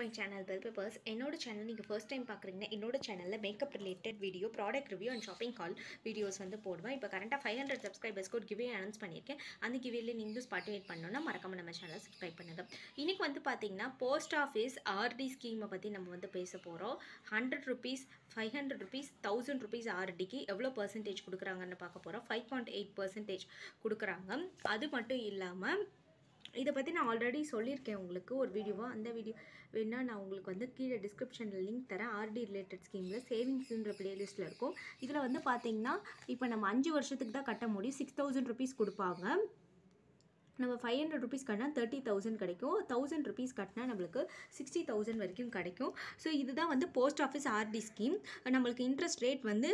My channel bell papers என்னோட channel நீங்கள் first time பார்க்குறீங்கன்னா என்னோட சேனலில் makeup related video product review and shopping call videos வந்து போடுவேன். இப்போ கரண்ட்டாக ஃபைவ் ஹண்ட்ரட் சப்ஸ்கிரைபர்ஸ் கூட கிவே அனௌன்ஸ் பண்ணியிருக்கேன். அந்த கிவேல நீங்களும் பார்ட்டிவேட் பண்ணணும்னா மறக்காம நம்ம சேனலை சப்ஸ்கிரைப் பண்ணுங்கள் இன்றைக்கி வந்து பார்த்தீங்கன்னா போஸ்ட் ஆஃபீஸ் ஆர்டி ஸ்கீமை பற்றி நம்ம வந்து பேச போகிறோம் hundred rupees five hundred rupees thousand rupees ஆர்டிக்கு எவ்வளோ பர்சன்டேஜ் கொடுக்குறாங்கன்னு பார்க்க போகிறோம் ஃபைவ் பாயிண்ட் எயிட் பர்சன்டேஜ் கொடுக்குறாங்க. அது மட்டும் இல்லாமல் இதை பற்றி நான் ஆல்ரெடி சொல்லியிருக்கேன் உங்களுக்கு ஒரு வீடியோவாக அந்த வீடியோ வேணால் நான் உங்களுக்கு வந்து கீழே டிஸ்கிரிப்ஷனில் லிங்க் தரேன். ஆர்டி ரிலேட்டட் ஸ்கீமில் சேவிங்ஸ்ன்ற ப்ளேலிஸ்ட்டில் இருக்கும். இதில் வந்து பார்த்தீங்கன்னா இப்போ நம்ம அஞ்சு வருஷத்துக்கு தான் கட்ட முடியும். சிக்ஸ் தௌசண்ட் ருபீஸ் கொடுப்பாங்க. நம்ம ஃபைவ் ஹண்ட்ரட் ருபீஸ் கட்டினா தேர்ட்டி தௌசண்ட் கிடைக்கும். தௌசண்ட் ருபீஸ் கட்டினா நம்மளுக்கு சிக்ஸ்டி தௌசண்ட் வரைக்கும் கிடைக்கும். ஸோ இதுதான் வந்து போஸ்ட் ஆஃபீஸ் ஆர்டி ஸ்கீம் நம்மளுக்கு இன்ட்ரெஸ்ட் ரேட் வந்து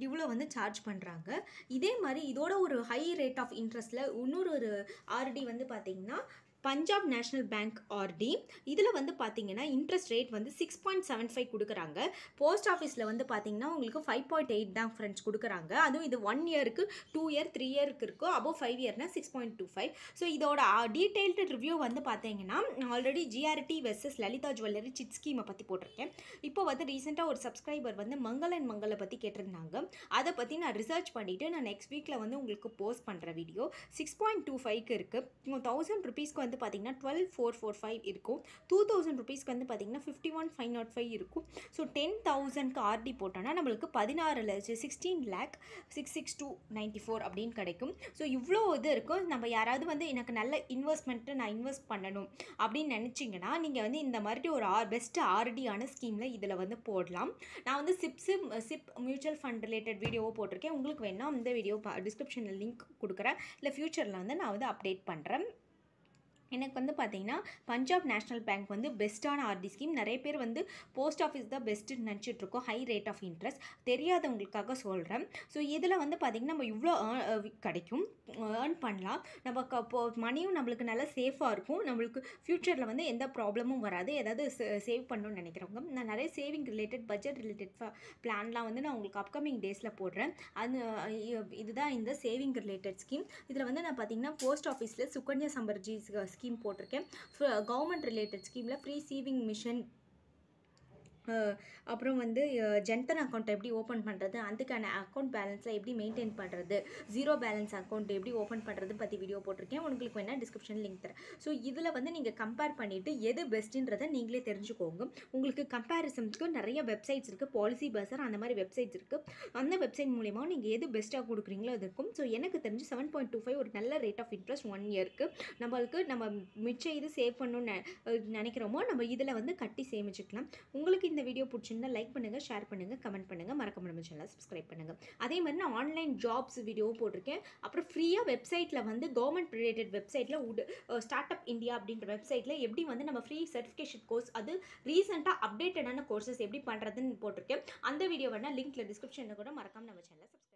இவ்வளோ வந்து சார்ஜ் பண்ணுறாங்க இதே மாதிரி இதோட ஒரு ஹை ரேட் ஆஃப் இன்ட்ரெஸ்ட்டில் இன்னொரு ஒரு ஆர்டி வந்து பார்த்திங்கன்னா பஞ்சாப் நேஷ்னல் பேங்க் ஆர்டி இதில் வந்து பார்த்தீங்கன்னா இன்ட்ரெஸ்ட் ரேட் வந்து சிக்ஸ் பாயிண்ட் செவன் ஃபைவ் கொடுக்குறாங்க. போஸ்ட் ஆஃபீஸில் வந்து பார்த்தீங்கன்னா உங்களுக்கு ஃபைவ் பாயிண்ட் எயிட் தான் ஃப்ரெண்ட்ஸ் கொடுக்குறாங்க. அதுவும் இது ஒன் இயருக்கு டூ இயர் த்ரீ இயருக்கு இருக்கும் above five இயர்னா six point two five so இதோட டீட்டெயில்டு ரிவ்யூ வந்து பார்த்தீங்கன்னா already GRT versus Lalitha jewellery chit ஸ்கீமை பற்றி போட்டிருக்கேன். இப்போ வந்து ரீசெண்டாக ஒரு சப்ஸ்கிரைபர் வந்து மங்களன் மங்களை பற்றி கேட்டிருந்தாங்க. அதை பற்றி நான் ரிசர்ச் பண்ணிவிட்டு நான் நெக்ஸ்ட் வீக்கில் வந்து உங்களுக்கு போஸ்ட் பண்ணுற வீடியோ சிக்ஸ் பாயிண்ட் டூ ஃபைவ்க்கு இருக்குது தௌசண்ட் ருபீஸ்க்கு வந்து வந்து பார்த்தீங்கன்னா டுவெல் ஃபோர் ஃபோர் ஃபைவ் இருக்கும். டூ தௌசண்ட் ருபீஸ்க்கு வந்து பார்த்தீங்கன்னா fifty one five nought five இருக்கும். ஸோ டென் தௌசண்ட்க்கு ஆர்டி போட்டோன்னா நம்மளுக்கு பதினாறு லட்சம் sixteen lakh six six two ninety four அப்படின்னு கிடைக்கும். ஸோ இவ்வளோ இது இருக்கும். நம்ம யாராவது வந்து எனக்கு நல்ல இன்வெஸ்ட்மெண்ட்டு நான் இன்வெஸ்ட் பண்ணணும் அப்படின்னு நினச்சிங்கன்னா நீங்கள் வந்து இந்த மாதிரி ஒரு ஆர் பெஸ்ட்டு ஆர்டியான ஸ்கீமில் இதில் வந்து போடலாம். நான் வந்து SIPs SIP mutual fund related வீடியோவோ போட்டிருக்கேன். உங்களுக்கு வேணால் இந்த வீடியோ டிஸ்கிரிப்ஷனில் லிங்க் கொடுக்குறேன். இல்லை ஃப்யூச்சரில் வந்து நான் வந்து அப்டேட் பண்ணுறேன் எனக்கு வந்து பார்த்தீங்கன்னா பஞ்சாப் நேஷ்னல் பேங்க் வந்து பெஸ்ட்டான ஆர்டி ஸ்கீம். நிறைய பேர் வந்து போஸ்ட் ஆஃபீஸ் தான் பெஸ்ட்டுன்னு நினச்சிட்ருக்கோம். High rate of interest. தெரியாதவங்களுக்காக சொல்கிறேன் ஸோ இதில் வந்து பார்த்திங்கன்னா நம்ம இவ்வளோ கிடைக்கும். ஏர்ன் பண்ணலாம். நம்ம இப்போ மணியும் நம்மளுக்கு நல்லா சேஃபாக இருக்கும். நம்மளுக்கு ஃப்யூச்சரில் வந்து எந்த ப்ராப்ளமும் வராது. ஏதாவது சேவ் பண்ணணும்னு நினைக்கிறவங்க. நான் நிறைய சேவிங் ரிலேட்டட் பட்ஜெட் ரிலேட்டட் பிளான்லாம் வந்து நான் உங்களுக்கு அப்கமிங் டேஸில் போடுறேன். அது இதுதான் இந்த சேவிங் ரிலேட்டட் ஸ்கீம் இதில் வந்து நான் பார்த்திங்கன்னா போஸ்ட் ஆஃபீஸில் சுகன்யா சம்பர்ஜி ஸ்கீம் போட்டிருக்கேன். கவர்மெண்ட் ரிலேட்டட் ஸ்கீமில் ஃப்ரீ சீவிங் மிஷன் அப்புறம் வந்து ஜென்தன் அக்கௌண்ட் எப்படி ஓப்பன் பண்ணுறது அதுக்கான அக்கௌண்ட் பேலன்ஸை எப்படி மெயின்டைன் பண்ணுறது ஜீரோ பேலன்ஸ் அக்கௌண்ட் எப்படி ஓப்பன் பண்ணுறது பற்றி வீடியோ போட்டிருக்கேன். உங்களுக்கு வேணால் டிஸ்கிரிப்ஷன் லிங்க் தரேன். ஸோ இதில் வந்து நீங்கள் கம்பேர் பண்ணிவிட்டு எது பெஸ்ட்டுன்றதை நீங்களே தெரிஞ்சுக்கோங்க. உங்களுக்கு கம்பேரிசன்ஸ்க்கு நிறைய வெப்சைட்ஸ் இருக்குது பாலிசி பஸர் அந்த மாதிரி வெப்சைட்ஸ் இருக்குது அந்த வெப்சைட் மூலிமா நீங்கள் எது பெஸ்ட்டாக கொடுக்குறீங்களோ அது இருக்கும். ஸோ எனக்கு தெரிஞ்சு செவன் பாயிண்ட் டூ ஃபைவ் ஒரு நல்ல ரேட் ஆஃப் இன்ட்ரெஸ்ட் ஒன் இயருக்கு நம்மளுக்கு நம்ம மிச்சம் இது சேவ் பண்ணணும்னு நினைக்கிறோமோ நம்ம இதில் வந்து கட்டி சேமிச்சுக்கலாம். உங்களுக்கு இந்த வீடியோ பிடிச்சிருந்தா லைக் பண்ணுங்கள் ஷேர் பண்ணுங்கள் கமெண்ட் பண்ணுங்கள் மறக்காம நம்ம சேனலை சப்ஸ்கிரைப் பண்ணுங்கள் அதே மாதிரி நான் ஆன்லைன் ஜாப்ஸ் வீடியோவும் போட்டிருக்கேன். அப்புறம் ஃப்ரீயாக வெப்சைட்டில் வந்து கவர்மெண்ட் ரிலேட்டட் வெப்சைட்டில் உட் ஸ்டார்ட் அப் இந்தியா அப்படின்ற வெப்சைட்டில் எப்படி வந்து நம்ம ஃப்ரீ சர்டிஃபிகேஷன் கோர்ஸ் அது ரீசெண்டாக அப்டேட்டடான கோர்சஸ் எப்படி பண்ணுறதுன்னு போட்டிருக்கேன். அந்த வீடியோ வேணால் லிங்க்கில் டிஸ்கிரிப்ஷனில் கூட மறக்காமல் நம்ம சேனலை சப்ஸ்கிரைப்